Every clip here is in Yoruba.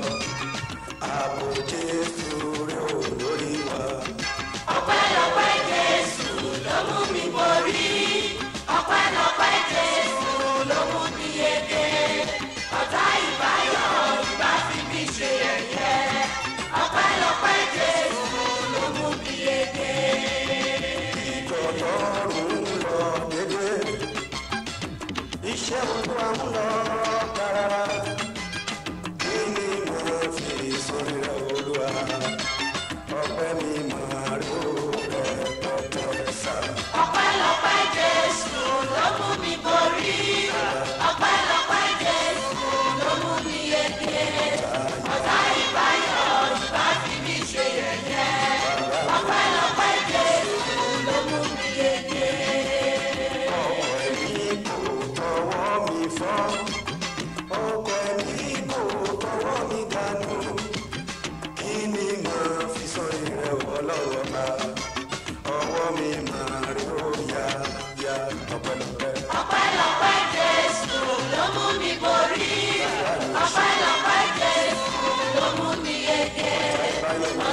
Oh.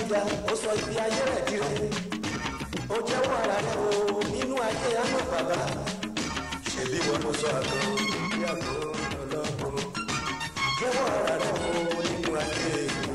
Abuja ó sọ ibi ayé rẹ̀ dire ó jẹ́wọ́ ara rẹ̀ o nínú ayé àná bàbá. Ṣèbí wọn ló sọ àgọ́ ìyàgò ọlọ́gbọ́n jẹ́wọ́ ara rẹ̀ o nínú ayé. ìlú.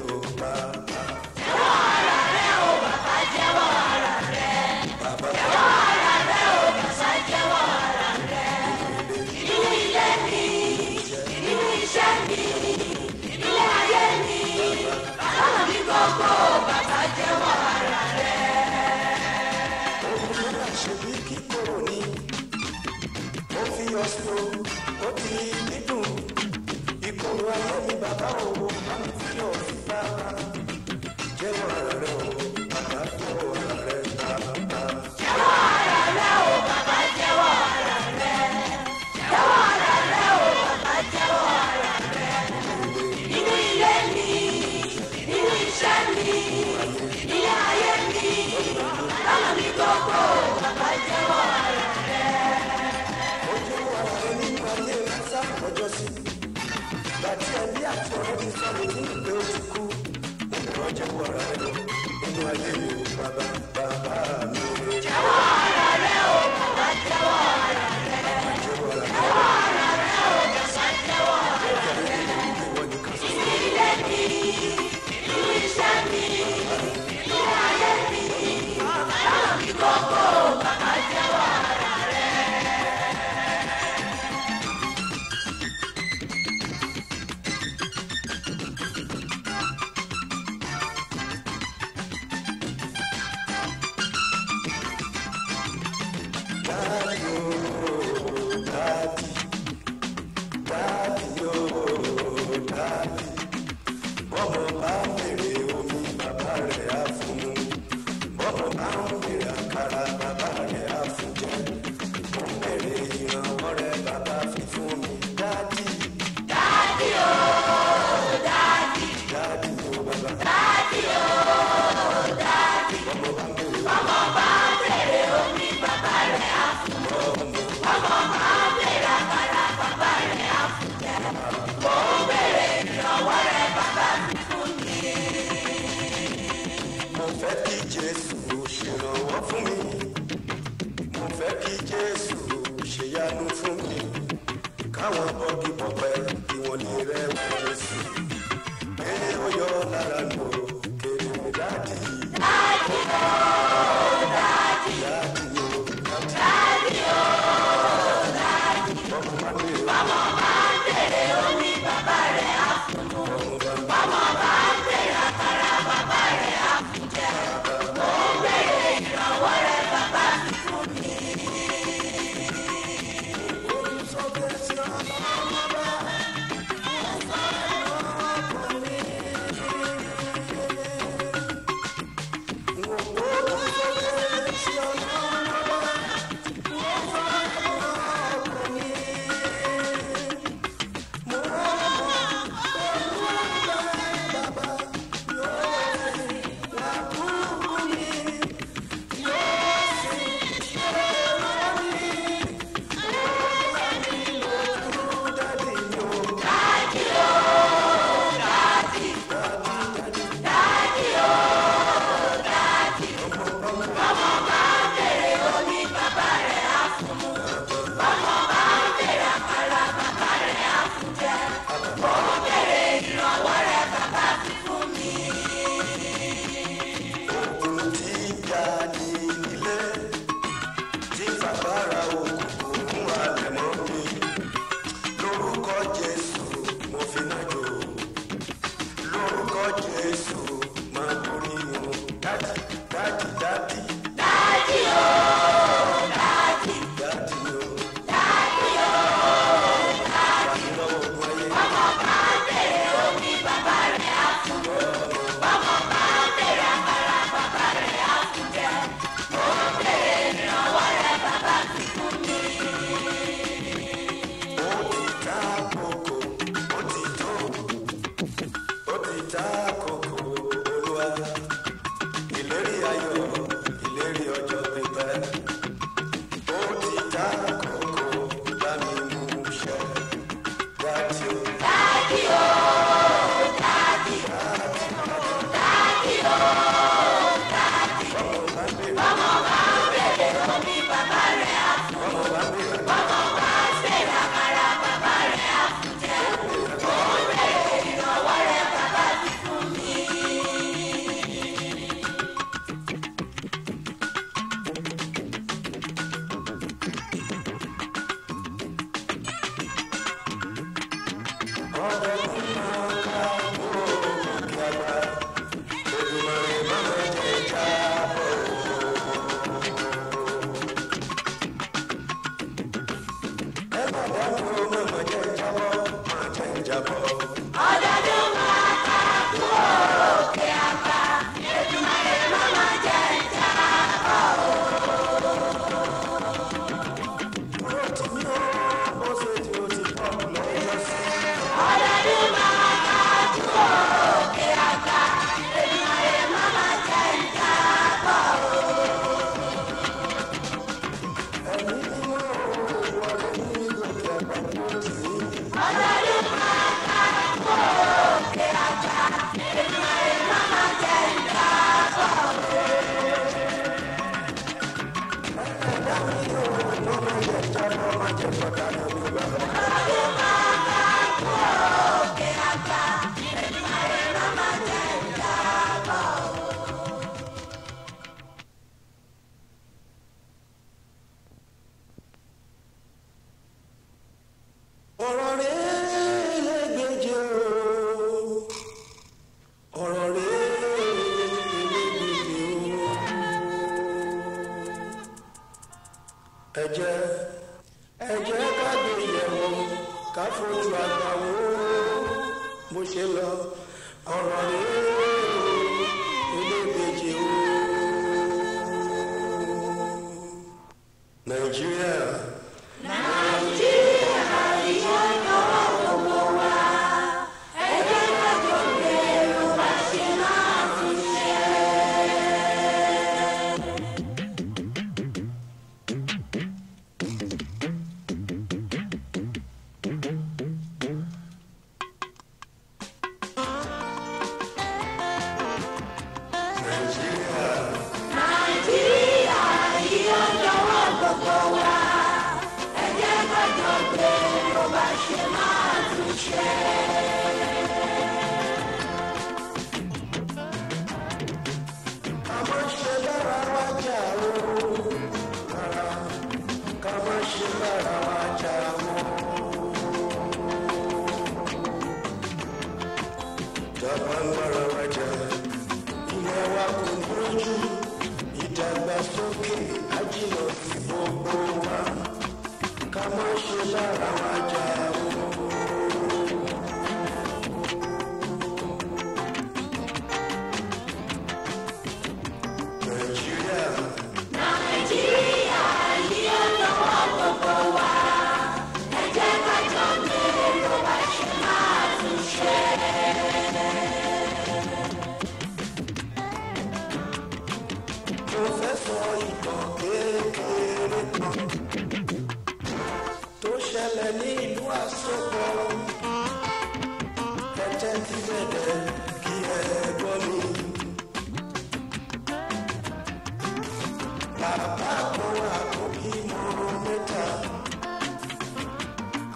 Bàbá kan wà kó bímọ mẹ́ta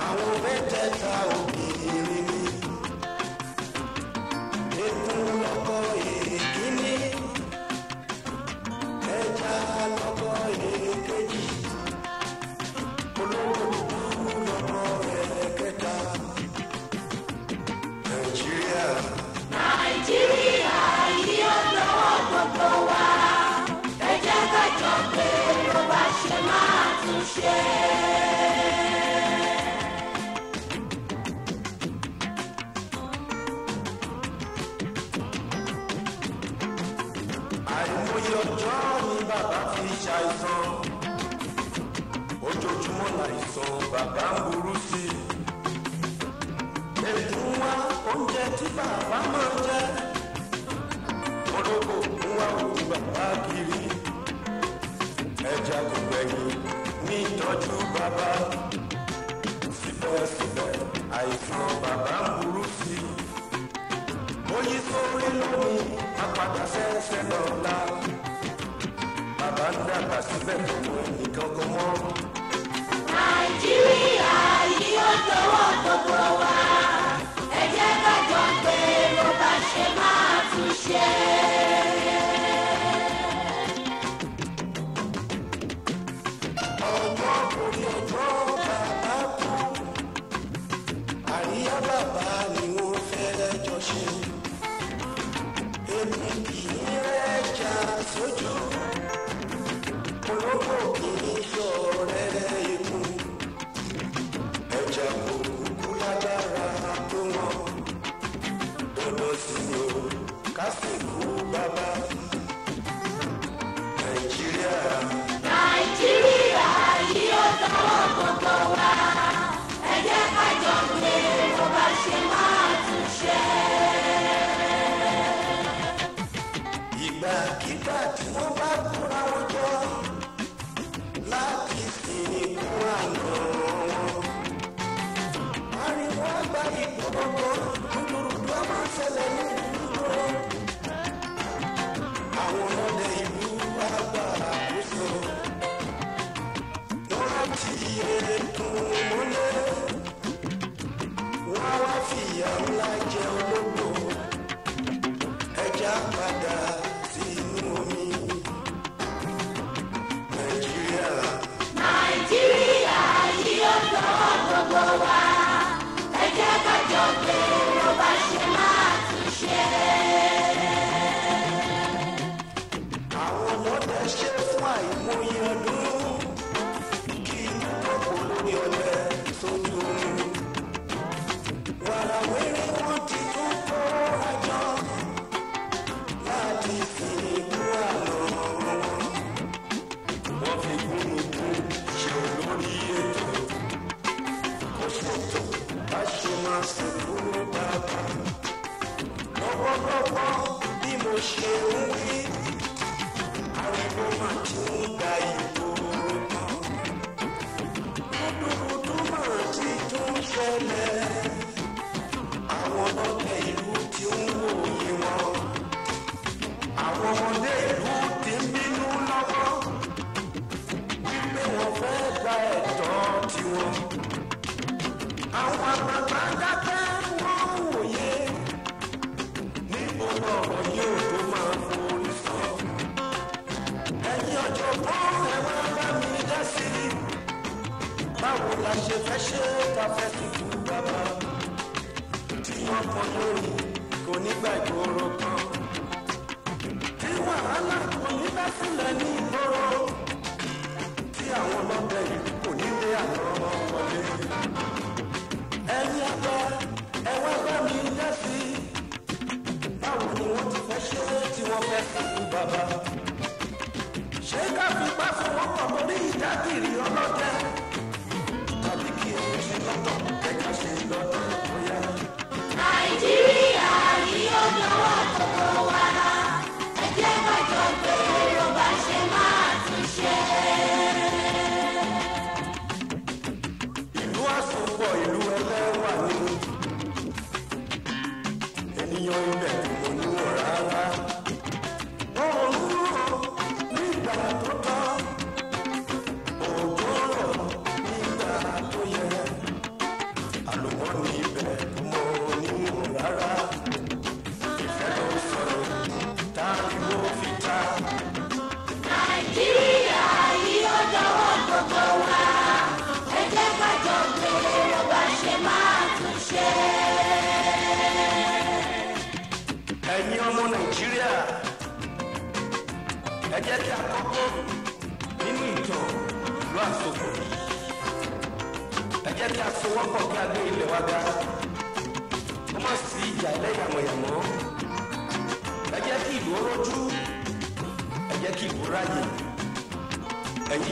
àwọn mẹ́tẹ̀ẹ̀ta obìnrin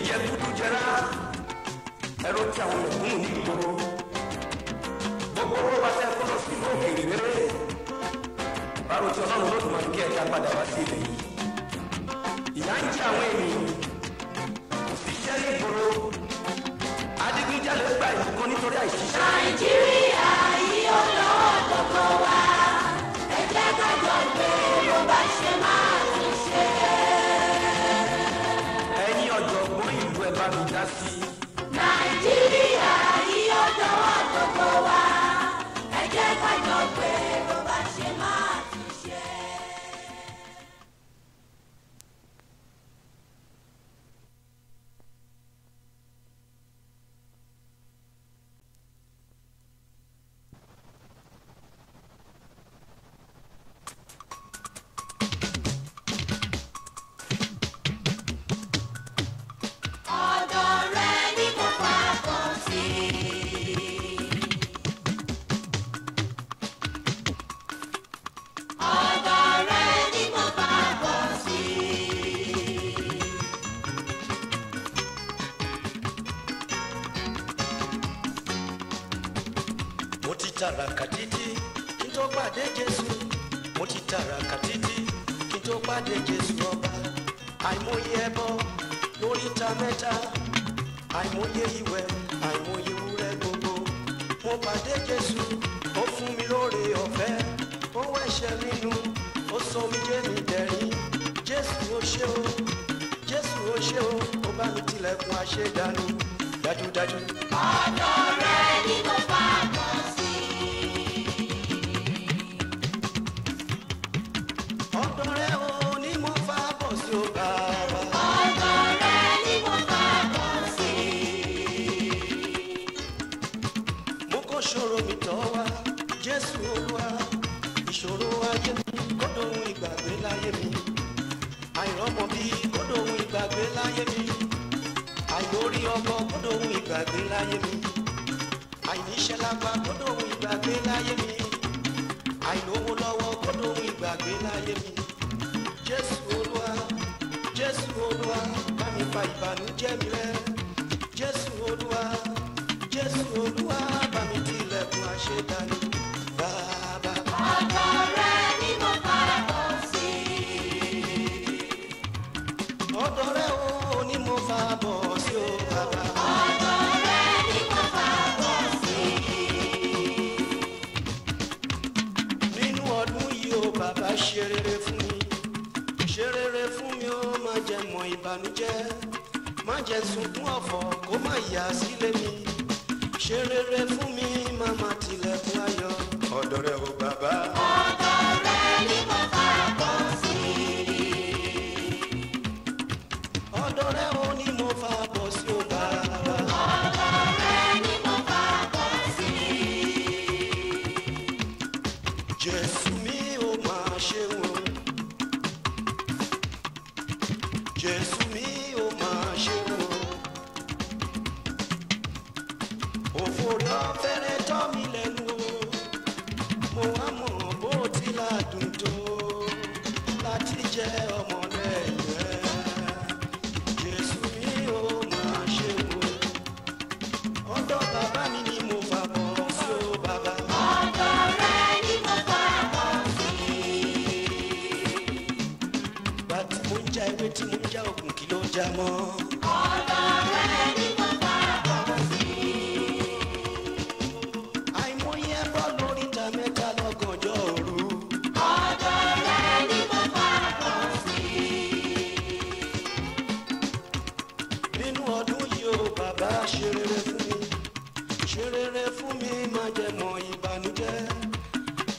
jẹ dúdú jẹrá ẹrú tí àwọn ògùn ní ìgboro gbogbo owó bá fẹ́ kó lọ sí ìlú òkèèrè rere báwo tí ọlọ́run ló dùn máa kí ẹ̀dá padà wá sí ilẹ̀ yìí ìyá ń jẹ àwọn ènìyàn kò sí iṣẹ́ ní ìgboro adigunjalè gba ìbùkún nítorí àìsíṣẹ́. nàìjíríà. àìmọye mo lóríta mẹ́ta àìmọye ìwẹ̀ àìmọye wúrẹ́ gbogbo mo pàdé Jésù ó fún mi lóore ọ̀fẹ́ ó wẹ̀ṣẹ̀ mi nù ó sọ mi jẹ́ mi dẹ̀rín Jésù ó ṣé o Jesu ó ṣé o ó bá mi tilẹ̀kùn àṣẹ dànù dájúdájú. ọjọ́. ayé. ìbànújẹ́. Má jẹ́ sunkún ọ̀fọ̀ kó má yà sílé mi. Ṣe rere fún mi má má tilẹ̀kùn ayọ̀. Ọ̀dọ̀ rẹ̀ o bàbá.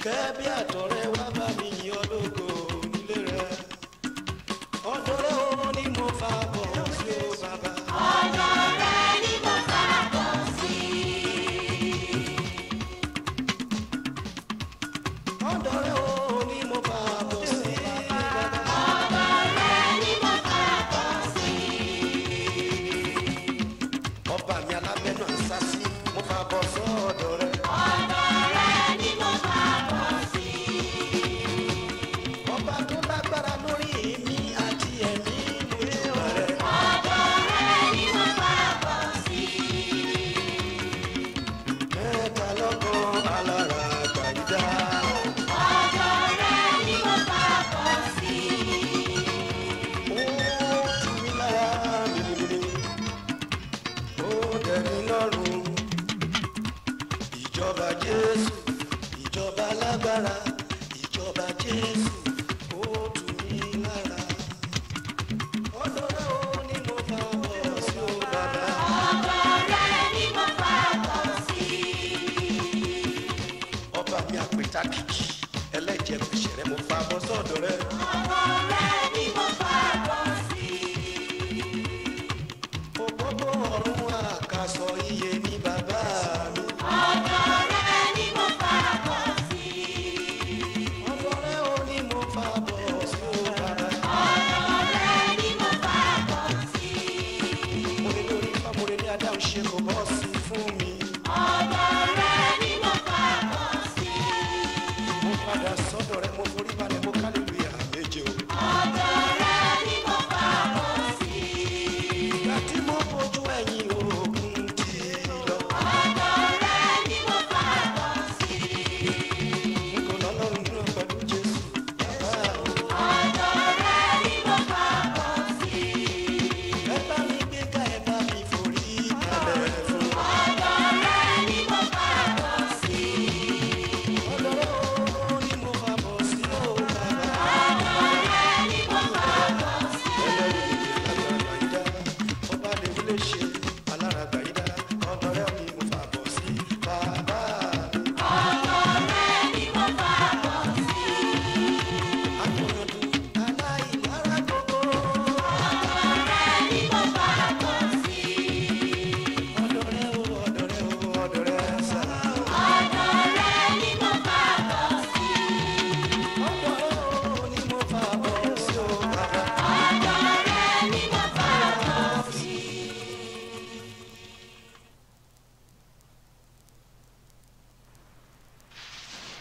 kẹ́ bí àtọ̀rẹ́ wá bá mi.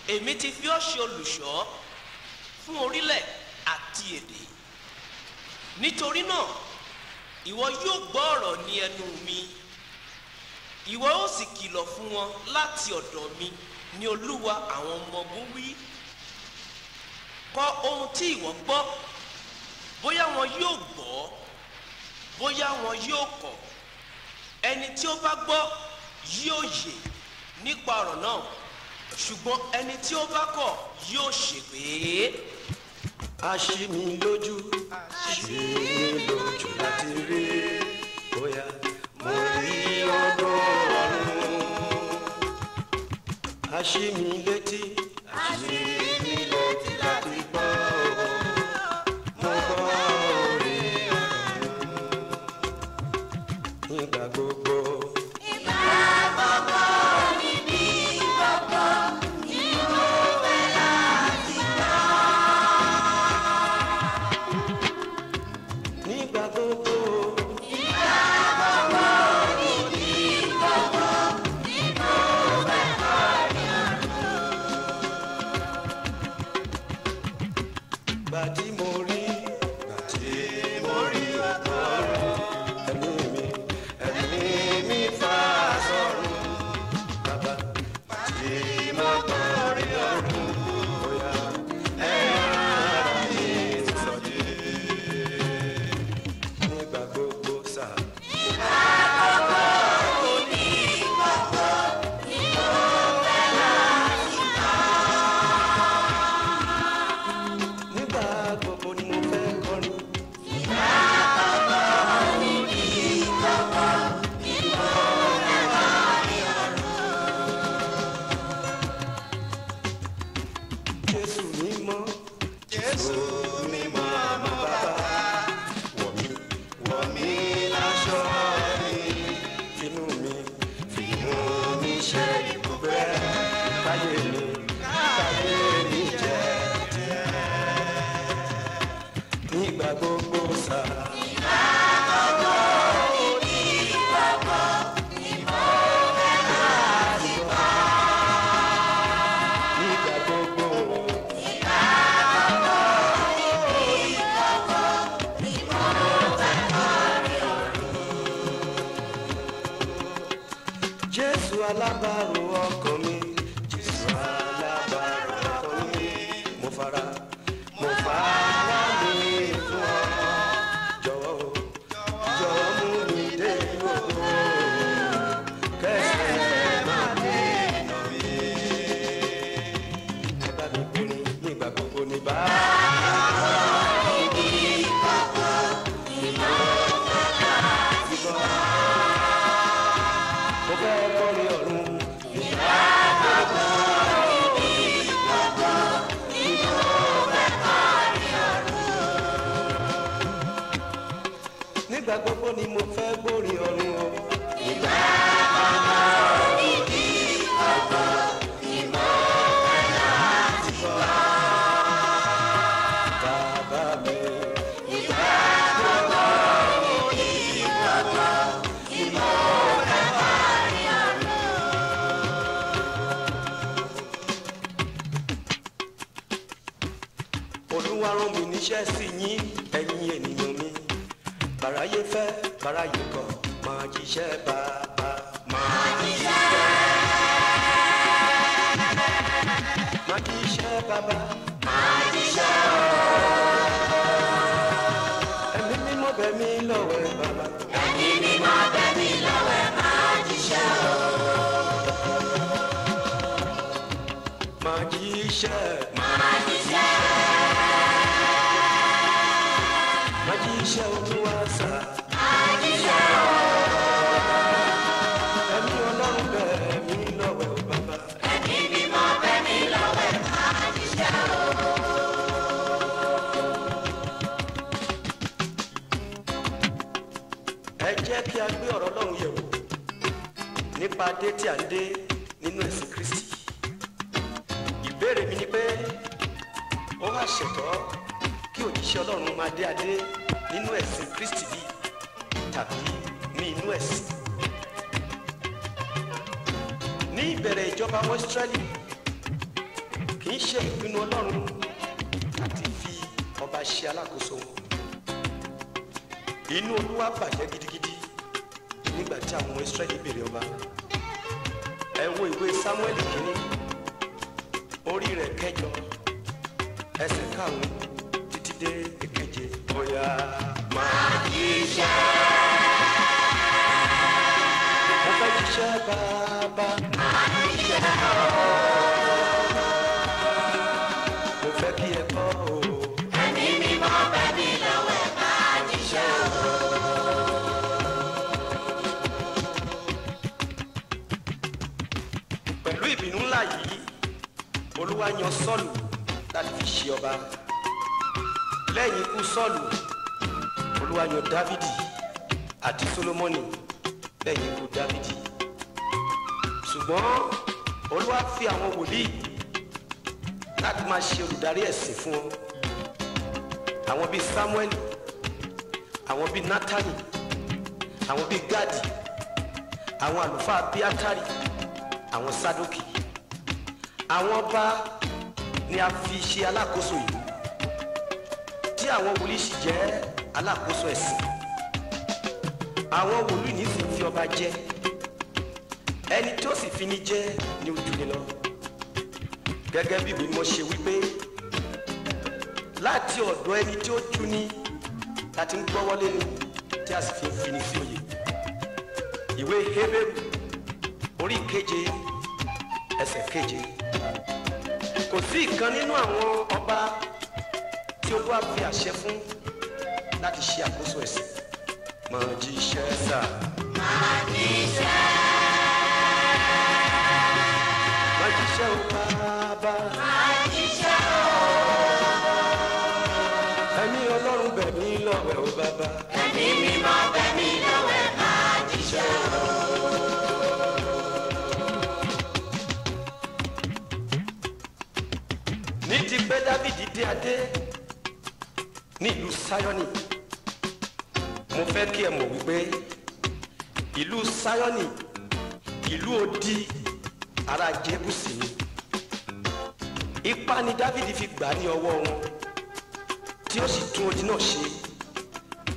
èmi ti fi ọ́ ṣe olùṣọ́ fún orílẹ̀ àti èdè. Nítorí náà ìwọ yóò gbọ́ ọ̀rọ̀ ní ẹnu mi. Ìwọ ó sì kìlọ̀ fún wọn láti ọ̀dọ̀ mi ní olúwa àwọn ọmọ wí. Kọ ohun tí ìwọ gbọ́. Bóyá wọn yóò gbọ́ bóyá wọn yóò kọ̀. Ẹni tí ó bá gbọ́ yóò yè nípa ọ̀rọ̀ náà ṣùgbọ́n ẹni tí ó bá kọ̀ yóò ṣègbé. aṣí mi lójú ṣí mi lójú láti rí bóyá mo rí ọdún ọ̀run aṣí mi létí. and they olúwa yan sọ́ọ̀lù láti fi ṣe ọba. Lẹ́yìn ikú sọ́ọ̀lù olúwa yan dávidi àti solomoni lẹ́yìn ikú dávidi. Ṣùgbọ́n olúwa fi àwọn wòlíì láti máa ṣe olùdarí ẹ̀sìn fún wọn. Àwọn bíi samuel àwọn bíi natani àwọn bíi gadi àwọn àlùfáà bíi atari àwọn sadoki àwọn ọba ni a fi ṣe alákòóso ìlú tí àwọn wòlíì sì jẹ́ alákòóso ẹ̀sìn. Àwọn wòlíì ní sì fi ọba jẹ. Ẹni tó sì fi ní jẹ ní ojú ni lọ. Gẹ́gẹ́ bí ìwé mímọ́ ṣe wípé láti ọ̀dọ̀ ẹni tí ó tú ní láti ń gbọ́wọ́ lẹ́nu tí a sì fi ń fini sí òye ìwé Hébérù orí keje ẹsẹ̀ keje kò sí ìkan nínú àwọn ọba tí Olúwa fi àṣẹ fún láti ṣe àkóso ẹ̀sìn. Máa jíṣẹ́ sà máa jíṣẹ́. O bàbá. Ẹ̀mí Ọlọ́run bẹ̀ mí lọ́wọ́ o bàbá. Ẹ̀mí mímọ́ bẹ mí lọ́wọ́ ẹ̀ máa jíṣẹ́ o. ní ti pé Dávìdì dé adé ní ìlú Sáyọ́nì. Mo fẹ́ kí ẹ mọ̀ wípé ìlú Sáyọ́nì ìlú odi ará Jébùsì ni. Ipá ni Dávìdì fi gbà ní ọwọ́ wọn tí ó sì tún odi náà ṣe.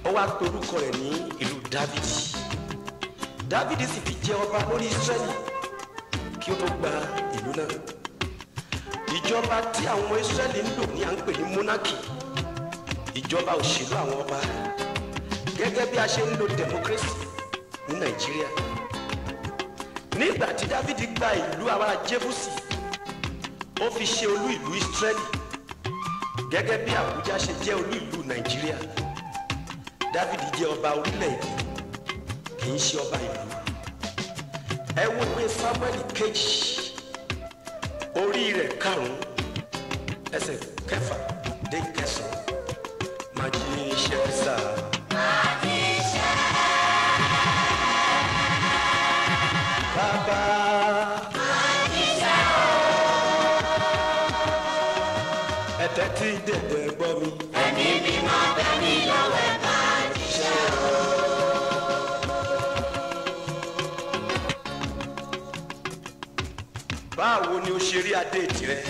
Ó wá pe orúkọ rẹ̀ ní ìlú Dávìdì Dávìdì sì fi jẹ ọba lórí Ísírẹ́lì kí ó tó gba ìlú náà ìjọba tí àwọn Ísírẹ́lì ń lò ní à ń pè ní monarchy. Ìjọba òṣèlú àwọn ọba. Gẹ́gẹ́ bí a ṣe ń lo democracy ní Nàìjíríà. Nígbà tí Dávidi gba ìlú ará Jébúsì ó fi ṣe olú ìlú Ísírẹ́lì. Gẹ́gẹ́ bí Àbújá ṣe jẹ́ olú ìlú Nàìjíríà. Dávidi jẹ́ ọba orílẹ̀-èdè kì í ṣe ọba ìlú. Ẹ wo ìwé Samuel kejì orí rẹ̀ karùn-ún ẹsẹ̀ kẹfà báwo ni o ṣe rí adé tirẹ̀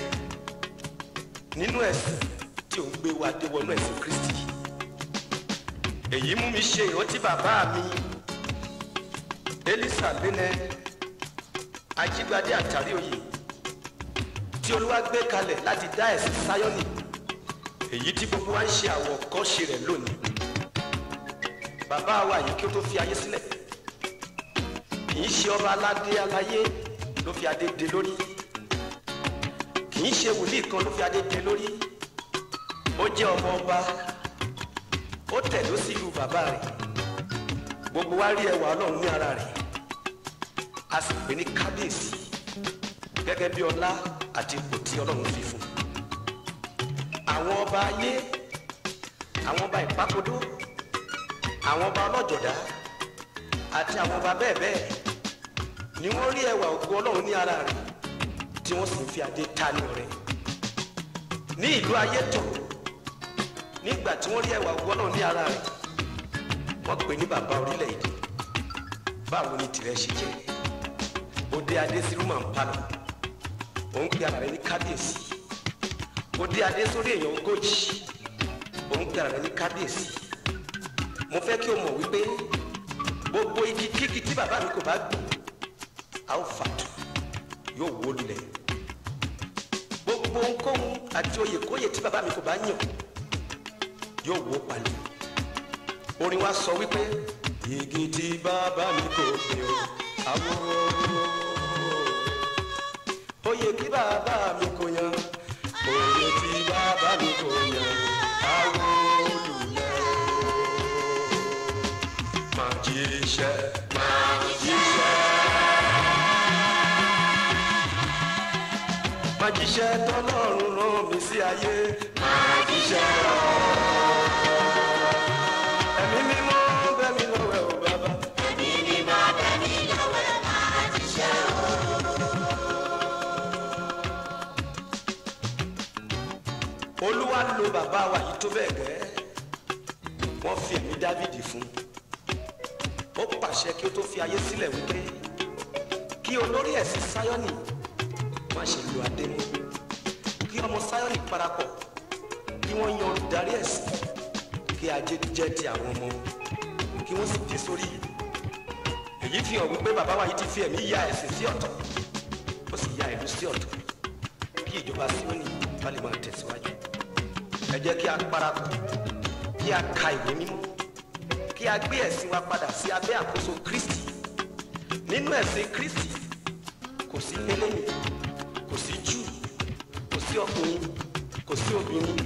nínú ẹ̀sìn tí ò ń gbé wa dé wọnú ẹ̀sìn Kristi. Èyí mú mi ṣe ìrántí bàbá mi Elisa lẹ́nẹ ajígbadé àtàrí òye tí Olúwa gbé kalẹ̀ láti dá ẹ̀sìn Sáyọ́nì èyí tí gbogbo wa ń ṣe àwọ̀kọ́ṣe rẹ̀ lónìí. Bàbá wa yìí kí ó tó fi ayé sílẹ̀. Kì í ṣe ọba aládé aláyé ló fi adé dé lórí. Kì í ṣe wòlíì kan ló fi adé dé lórí. Ó jẹ́ ọmọ ọba. Ó tẹ̀dó sí ìlú bàbá rẹ̀. Gbogbo wa rí ẹwà ọlọ́run ní ara rẹ̀. A sì pè ní kábíyèsí gẹ́gẹ́ bí ọlá àti ipò tí ọlọ́run fi fún. Àwọn ọba ayé àwọn ọba ìpákodó àwọn ọba ọlọ́jọ̀dá àti àwọn ọba bẹ́ẹ̀ bẹ́ẹ̀ ni wọ́n rí ẹwà ògo ọlọ́run ní ara rẹ̀ tí wọ́n sì fi adé ta ní ọrẹ. Ní ìlú ayétọ̀ nígbà tí wọ́n rí ẹwà ògo ọlọ́run ní ara rẹ̀ wọ́n pè ní bàbá orílẹ̀-èdè. Báwo ni tìrẹ ṣe jẹ́? Òde adé sí rúmà ń palọ̀ òun pe ara rẹ̀ ní kábíyèsí. Dé adé sórí èèyàn ogójì. Òun gbàrà rẹ ní kábíyèsí. Mo fẹ́ kí o mọ̀ wípé gbogbo igi kíkì tí bàbá mi kò bá gbìn a ó fàtú yóò wó lulẹ̀ gbogbo ohunkóhun àti oyèkóyè tí bàbá mi kò bá yàn yóò wó palẹ̀. Orin wa sọ wípé igi tí bàbá mi kò gbìn o àwọ̀ oyè tí bàbá mi kò yan oyè tí bàbá mi kò yan jíṣẹ́ tọ́lọ́run rán mi sí ayé máa jíṣẹ́ ẹ̀mí mímọ́ bẹ́ mi lọ́wọ́ ò bàbá. ẹ̀mí mímọ́ bẹ̀ mí lọ́wọ́ máa jíṣẹ́ o. olúwa lo bàbá wa yìí tó bẹ́ẹ̀ gẹ́ wọ́n fi ẹ̀mí dávìdì fún ó pàṣẹ kí ó tó fi ayé sílẹ̀ wípé kí olórí ẹ̀sìn sáyọ́nì má ṣe lo adé kí ọmọ sáyọ́nì parapọ̀ kí wọ́n yan olùdarí ẹ̀sìn kí ajé jẹ́ ti àwọn ọmọ kí wọ́n sì dé sórí. Èyí fi hàn wípé bàbá wa yìí ti fi ẹ̀mí ya ẹ̀sìn sí ọ̀tọ̀ ó sì ya ìlú sí ọ̀tọ̀. Kí ìjọba síónì bá lè máa tẹ̀síwájú. Ẹ jẹ́ kí a parapọ̀ kí a ka ìwé mímọ́ kí a gbé ẹ̀sìn wa padà sí abẹ́ àkóso kristi. Nínú ẹ̀sìn kristi kò sí hélènì sí ọkùnrin kò sí obìnrin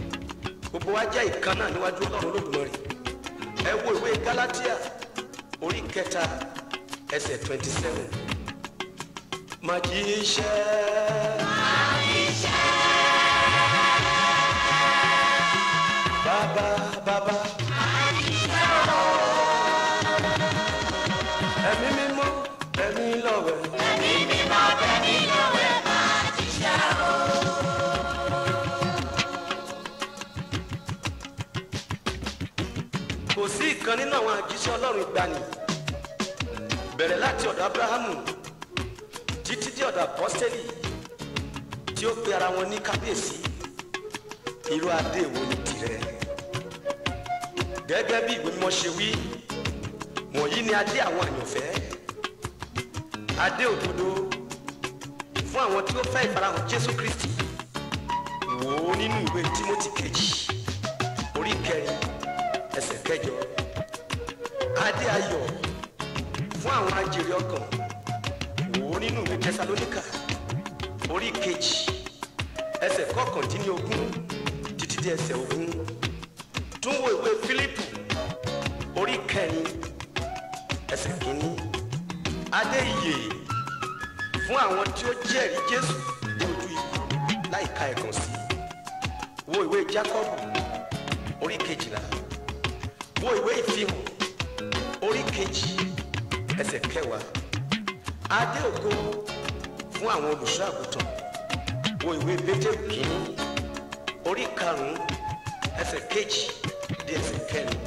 gbogbo wa jẹ́ ìkan náà níwájú ọlọ́run olódùmarè ẹ wo ìwé galatia orí kẹta ẹsẹ̀ twenty seven máa jí iṣẹ́. Bàbá bàbá. Ẹ̀mí mímọ́ ẹ̀mí ìkan nínú àwọn àjíṣẹ́ Ọlọ́run ìgbani. Bẹ̀rẹ̀ láti ọ̀dọ̀ Ábúráhámù títí dé ọ̀dọ̀ Apọ́sítélì tí ó pe ara wọn ní kábíyèsí. Irú adé wo ni tirẹ̀? Gẹ́gẹ́ bí ìwé mímọ́ ṣe wí, wọ̀nyí ni adé àwọn àyànfẹ́. Adé òdodo fún àwọn tí ó fẹ́ ìfarahàn Jésù Kristi. Wò ó nínú ìwé Tímótì kejì orí kẹrin ẹsẹ̀ kẹjọ. Adé ayọ̀ fún àwọn ajèrè ọkàn. Wò ó nínú ìwé Tẹsalóníkà orí kejì ẹsẹ̀ kọkàndínlógún títí dé ẹsẹ̀ ogún. Tún wo ìwé Fílípù orí kẹrin ẹsẹ̀ kìíní. Adé ìyè fún àwọn tí ó jẹ́rìí Jésù dé ojú ikú láìka ẹ̀kan sí. Wo ìwé Jákọ́bù orí kejìlá. Wo ìwé ìfihàn orí kejì ẹsẹ̀ kẹwàá. Adé ògo fún àwọn olùṣọ́ àgùntàn. Wo ìwé Pétérù kìíní orí karùn-ún ẹsẹ̀ kejì dé ẹsẹ̀ kẹrin.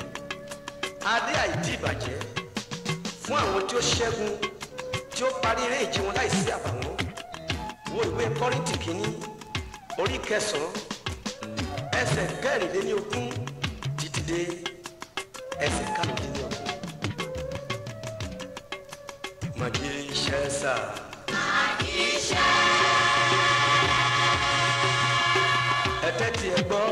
Adé àìdí ìbàjẹ́ fún àwọn tí ó ṣẹ́gun tí ó parí eré ìje wọn láìsí àbàwọ́n. Wo ìwé Kọ́ríńtì kìíní orí kẹsàn-án ẹsẹ̀ kẹrìnlélógún títí ẹsẹ̀ karùndínlọ́gbọ̀n. Iṣẹ́ sá. Ẹ tẹ́tí ẹ gbọ́.